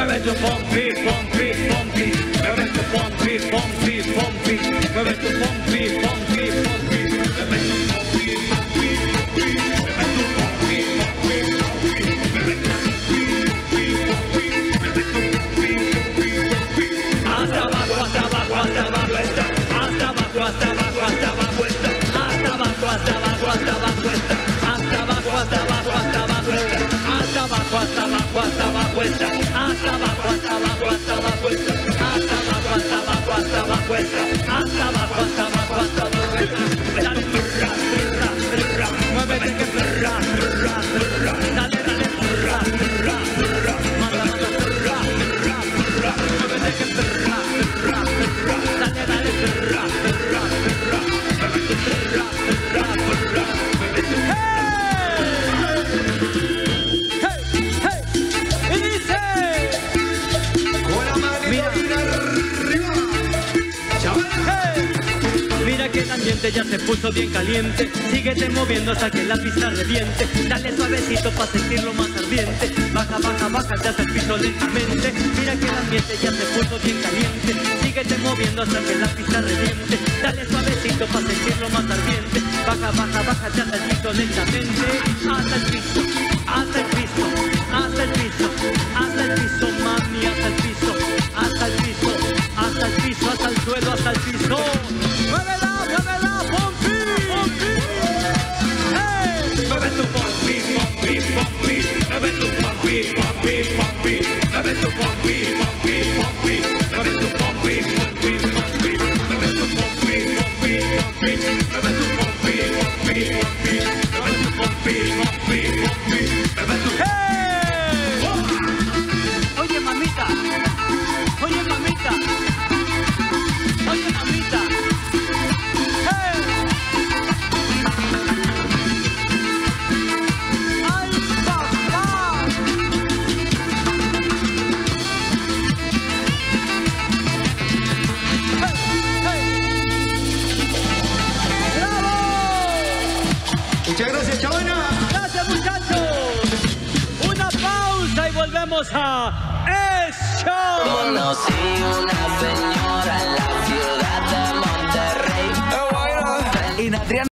me metto pompi, pompi, pompi, me metto pompi, pompi, pompi, me metto pompi. Guata, Guata, Guata, Guata, Ambiente ya se puso bien caliente. Síguete moviendo hasta que la pista reviente. Dale suavecito para sentirlo más ardiente. Baja, baja, baja hasta el piso lentamente. Mira que el ambiente ya se puso bien caliente. Síguete moviendo hasta que la pista reviente. Dale suavecito para sentirlo más ardiente. Baja, baja, baja hasta el piso lentamente. Hasta el piso, Bobby, Bobby, Bobby, Muchas gracias, Chavana. Gracias muchachos. Una pausa y volvemos a Es Show. Conocí una señora en la ciudad de Monterrey. Y Adrián